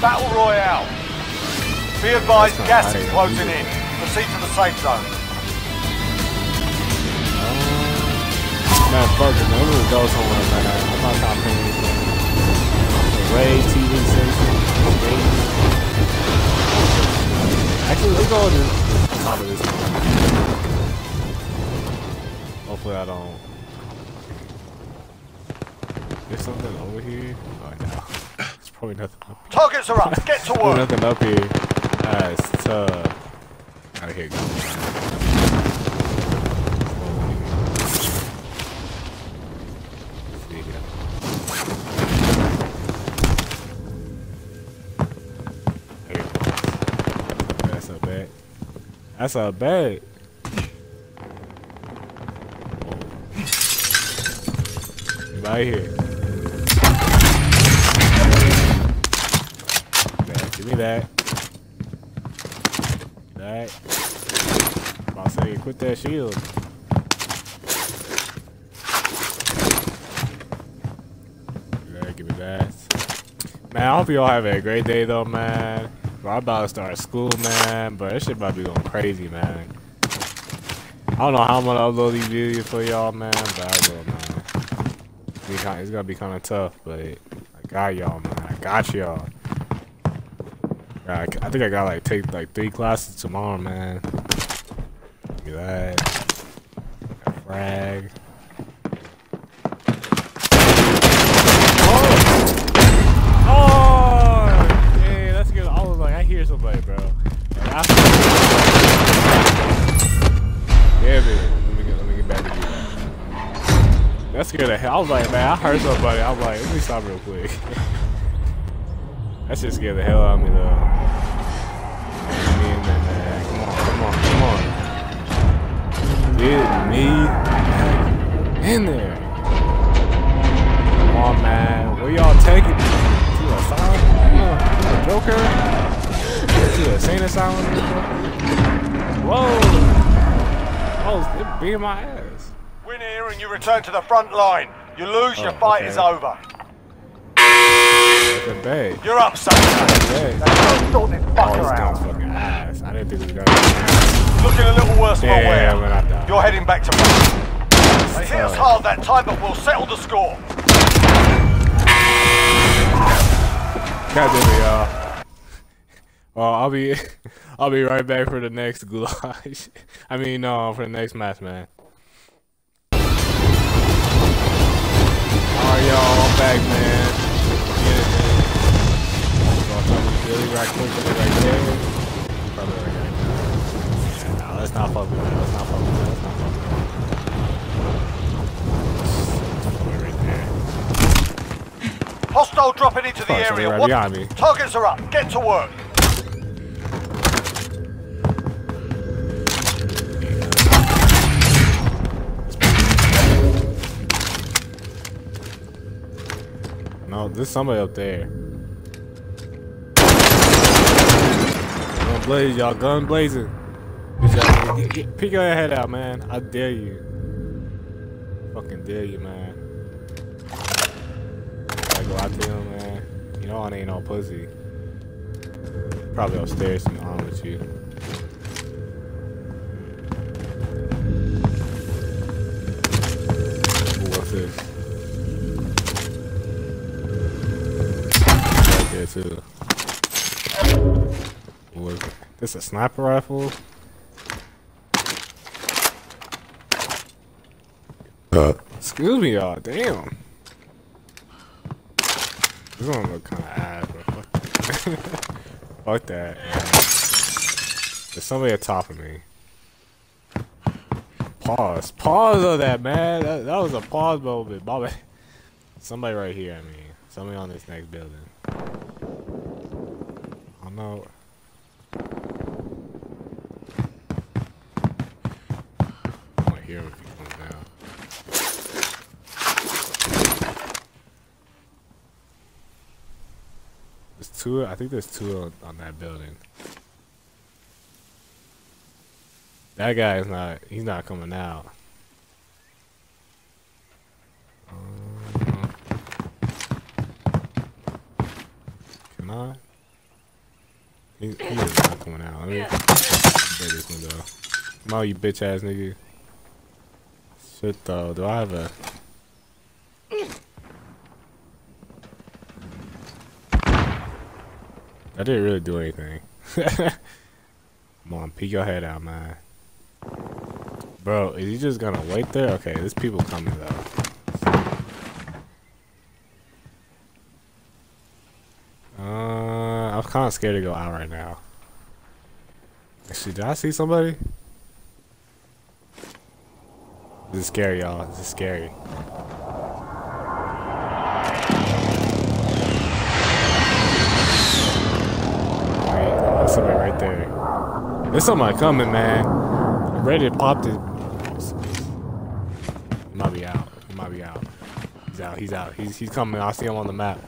Battle Royale. Be advised, gas is closing in. Proceed to the safe zone. Uh, man, fuck it, man. I'm gonna go somewhere, man. I'm not trying to pay anything. Ray TV station. Actually, let's go to the top of this one. Hopefully I don't... There's something over here? Oh, no. Probably nothing up here. Targets are up. Get to work. nothing up here. That's tough. Out of here, go. See ya. There you go. That's a bag. That's a bag. Right here. That, that. That. About to say, quit that shield. Give me that, give me that. Man, I hope you all have a great day though, man. Bro, I'm about to start school, man. But this shit about to be going crazy, man. I don't know how I'm gonna upload these videos for y'all, man, but I will, man. It's gonna be kind of tough, but I got y'all, man. I got y'all. I, I think I got like take like three classes tomorrow, man. Give me that. Frag. Oh! Oh! Yeah, that's good. I was like, I hear somebody, bro. Like, I- yeah, man. Let me get, let me get back to you. That scared the hell. I was like, man, I heard somebody. I was like, let me stop real quick. that shit scared the hell out of me, though. Get me in there, man. Come on, come on, come on. Get me back in there. Come on, man. Where y'all taking me? To a asylum? To a Joker? To a insane asylum? Whoa! Oh, it being my ass. Win here and you return to the front line. You lose, your Oh, fight okay. is over. A bag. You're up, son. Bag. Now go sort this Oh, fucker this out. gun's fucking ass. I didn't think this gun. Looking a little worse for Damn, wear. when I died. You're heading back to front. They hit us hard that time, but we'll settle the score. God damn it, y'all. Well, I'll be, I'll be right back for the next Gulag. I mean, no, for the next match, man. Alright, y'all, I'm back, man. Talk to right quick, Billy right there. Probably right there. No, let's not fuck with that. Let's not fuck with that. Let's not fuck with that. Right there. Hostile dropping into the Fuck, area. right behind me. Targets are up. Get to work. No, there's somebody up there. Gun blaze, y'all. Gun blazing. Peek your head out, man. I dare you. Fucking dare you, man. I go out him, man. You know I ain't no pussy. Probably upstairs to be on with you. Ooh, what's this? Right there too. What is it? This a sniper rifle? Uh. Excuse me, y'all. Damn. This one look kind of ass, but fuck, fuck that. There's somebody at top of me. Pause. Pause of that, man. That, that was a pause moment. Bad. Somebody right here, I mean. Somebody on this next building. I don't know. I want to hear him if he comes down. There's two. I think there's two on, on that building. That guy is not. He's not coming out. Um, Can I? He, he is not coming out. Let me break this window. Come out, you bitch ass nigga. Shit though, do I have a I didn't really do anything. Come on, peek your head out, man. Bro, is he just gonna wait there? Okay, there's people coming though. Uh, I'm kind of scared to go out right now. Actually, did I see somebody? This is scary, y'all. This is scary. Somebody right there. There's somebody coming, man. I'm ready to pop this. He might be out. He might be out. He's out. He's out. He's he's coming. I see him on the map.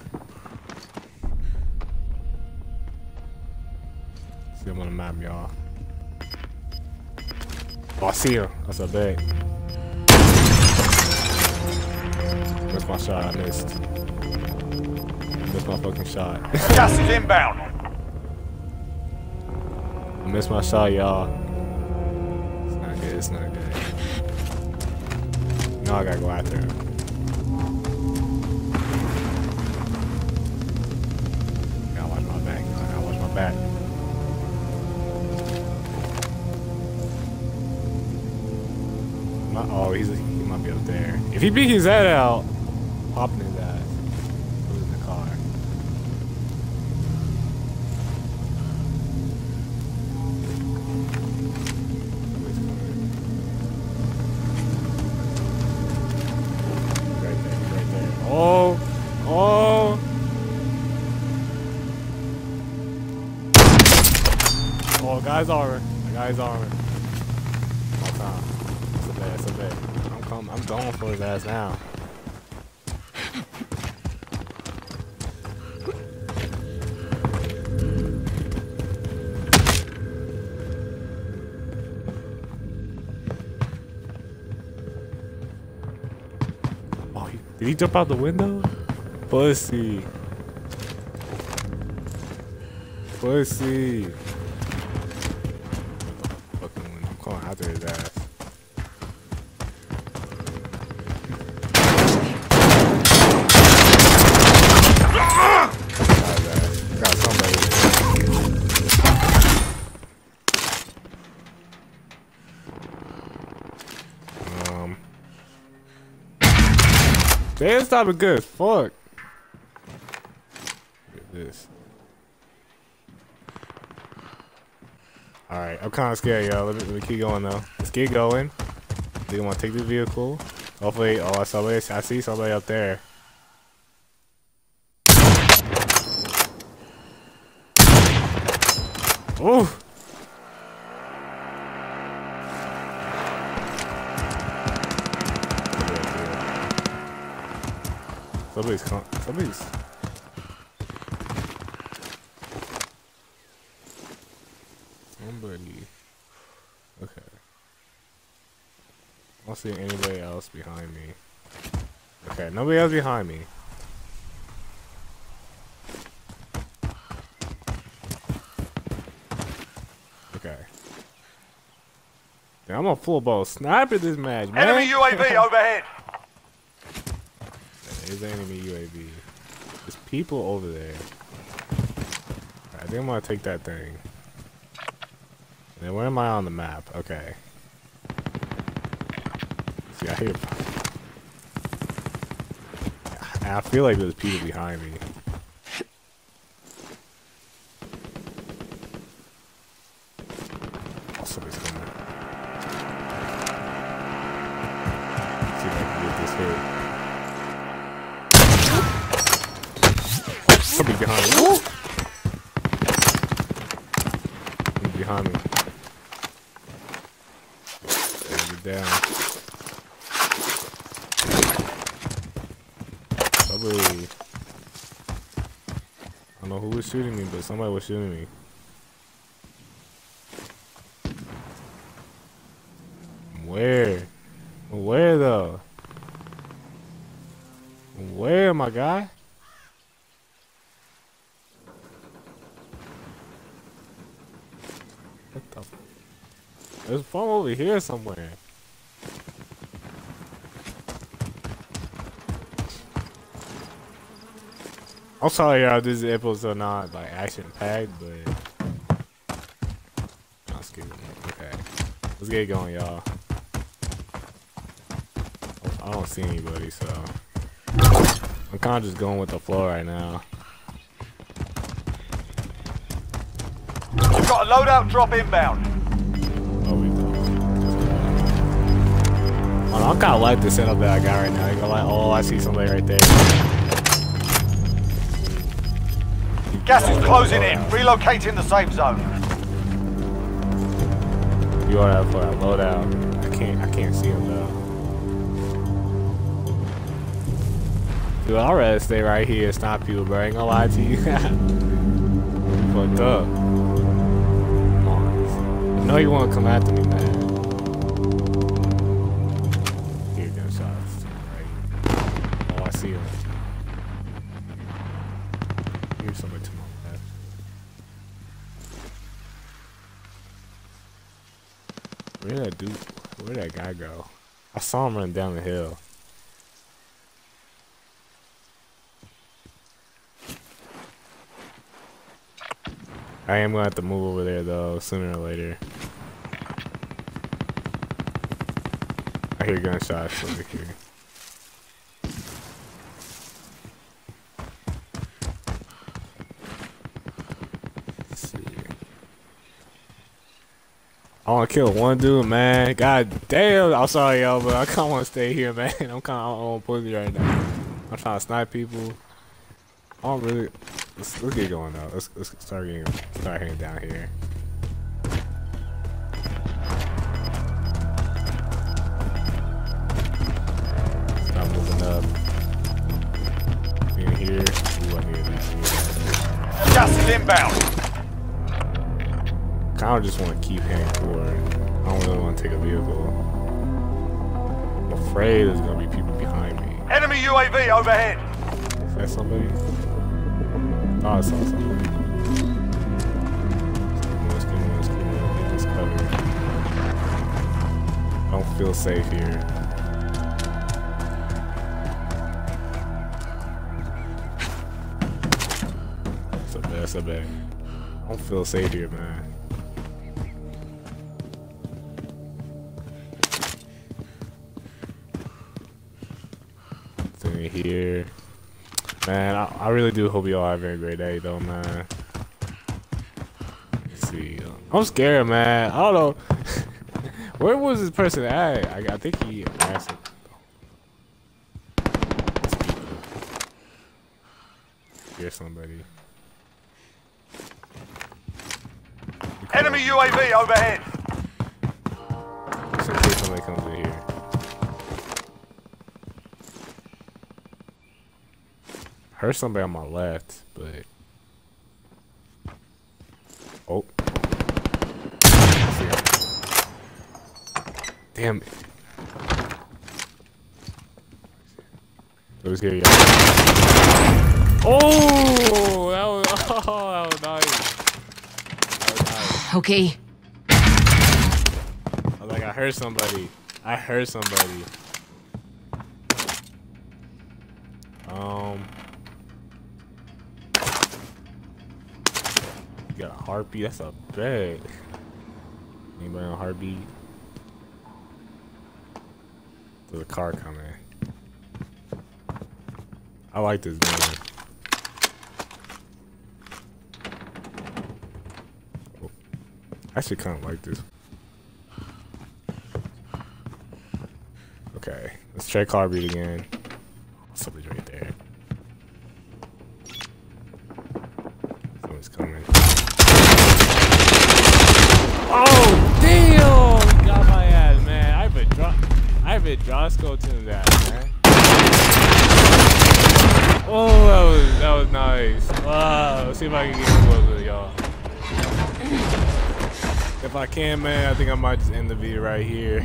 See him on the map, y'all. Oh, I see him. That's a big. Missed my shot. I missed. Missed my fucking shot. Gas inbound. I missed my shot, y'all. It's not good. It's not good. Now I gotta go after him. Gotta watch my back. I gotta watch my back. My, oh, he's he might be up there. If he beat his head out, guy's armor. The guy's armor. My time. That's a bad, that's a bad. I'm coming. I'm going for his ass now. Oh, he, did he jump out the window? Pussy. Pussy. Damn, stop it good. Fuck. Look at this. Alright, I'm kind of scared, y'all. Let me, let me keep going, though. Let's get going. Want to take this vehicle? Hopefully, oh, I, somebody, I see somebody up there. Ooh! Somebody's con- somebody's. Somebody. Okay. I don't see anybody else behind me. Okay, nobody else behind me. Okay. Yeah, I'm a full ball sniper this match, man. Enemy UAV overhead. There's enemy UAV. There's people over there. I think I'm gonna take that thing. And then where am I on the map? Okay. See, I hear. I feel like there's people behind me. Oh, somebody's coming. See if I can get this hit. Somebody behind me. Somebody behind me. Get down. Somebody. I don't know who was shooting me, but somebody was shooting me. Where? Where though? Where, my guy? What the? There's phone over here somewhere. I'm sorry, y'all. This episode not like action packed, but. Okay, let's get going, y'all. I don't see anybody, so I'm kind of just going with the flow right now. Got a loadout drop inbound. Oh, we don't. Oh, I kind of like the setup that I got right now. You're like, oh, I see somebody right there. Gas is closing in. Relocating the safe zone. You are that for that loadout. I can't, I can't see him though. Dude, I'd rather stay right here and stop people, bro. I ain't gonna lie to you. Fucked up. I know you wanna come after me, man. Here, gunshots. Right. Oh, I see him. Here's somebody to my left. Where did that dude? Where did that guy go? I saw him run down the hill. I am gonna have to move over there though, sooner or later. I hear gunshots over here. Let's see. I want to kill one dude, man. God damn. I'm sorry, y'all, but I kind of want to stay here, man. I'm kind of on pussy right now. I'm trying to snipe people. I don't really. Let's, let's get going though. Let's, let's start getting start heading down here. Stop moving up. In here. Ooh, I need that. Gas is inbound. Kind of just want to keep heading forward. I don't really want to take a vehicle. I'm afraid there's gonna be people behind me. Enemy UAV overhead. Is that somebody? Oh, this covered. I don't feel safe here. That's a bad. I don't feel safe here, man. Here. Man, I, I really do hope y'all having a great day, though, man. Let's see. I'm scared, man. I don't know. Where was this person at? I, I think he asked somebody. Enemy UAV overhead. Just in case somebody comes in here. Heard somebody on my left, but oh, damn it! It was here, y'all. Oh, that was oh, that was nice. That was nice. Okay. I was like, I heard somebody. I heard somebody. Um. You got a heartbeat? That's a bag. Anybody on heartbeat? There's a car coming. I like this game. I actually kind of like this. Okay, let's check heartbeat again. Somebody's right there. Someone's coming. Oh damn! He got my ass, man. I've been dro- Been to that, man. Oh, that was that was nice. Wow. Let's see if I can get closer y'all. If I can, man, I think I might just end the video right here.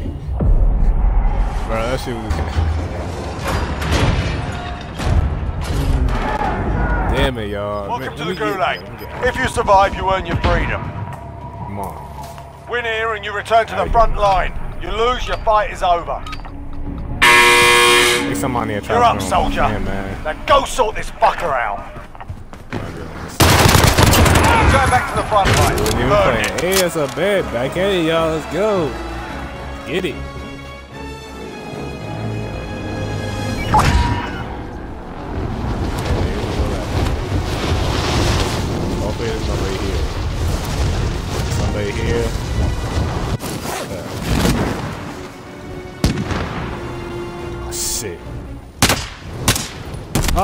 Bro, that shit was. Damn it, y'all. Welcome Man, to the Gulag. let me get- If you survive, you earn your freedom. Come on. Win here and you return to the front line. You lose, your fight is over. There's somebody in You're up, soldier. Yeah, man. Now go sort this fucker out. Turn back to the front line. When you Burn playing, it. hey, it's a bet. Back at it, y'all. Let's go. Get it.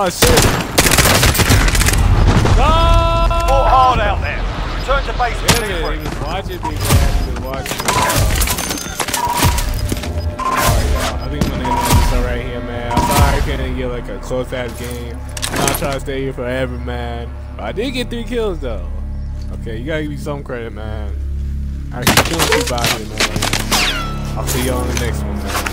Oh, shit. No! Fought hard out there. Return to base with oh, Yeah, he C3. was watching me, man. He was watching me. Alright, y'all. I think I'm gonna end this episode right here, man. I'm sorry I couldn't get like a close ass game. I'm not trying to stay here forever, man. But I did get three kills though. Okay, you gotta give me some credit, man. I keep killing people out here, man. I'll see y'all on the next one, man.